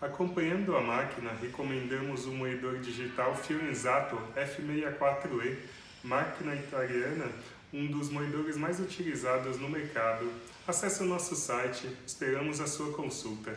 Acompanhando a máquina, recomendamos o moedor digital Fiorenzato F64E, máquina italiana, um dos moedores mais utilizados no mercado. Acesse o nosso site, esperamos a sua consulta.